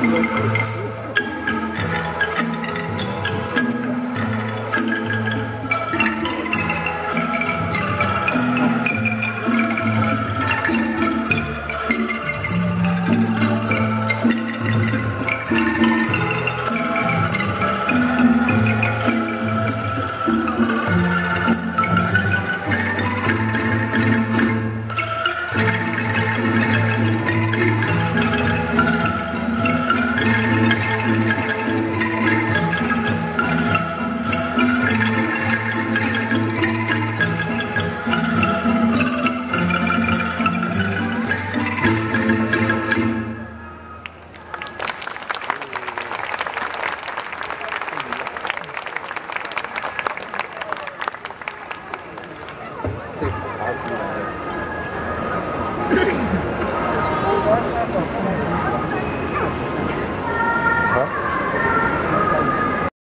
thank